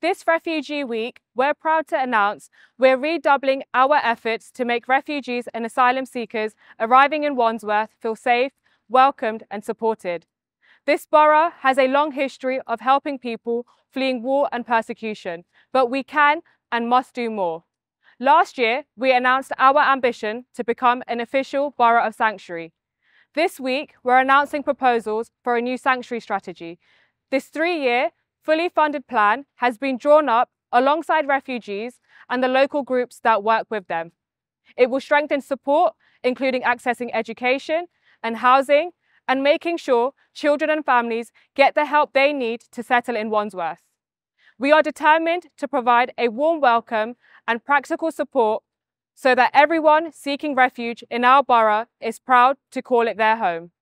This Refugee Week, we're proud to announce we're redoubling our efforts to make refugees and asylum seekers arriving in Wandsworth feel safe, welcomed and supported. This borough has a long history of helping people fleeing war and persecution, but we can and must do more. Last year, we announced our ambition to become an official Borough of Sanctuary. This week, we're announcing proposals for a new sanctuary strategy. This three-year, fully funded plan has been drawn up alongside refugees and the local groups that work with them. It will strengthen support, including accessing education and housing, and making sure children and families get the help they need to settle in Wandsworth. We are determined to provide a warm welcome and practical support so that everyone seeking refuge in our borough is proud to call it their home.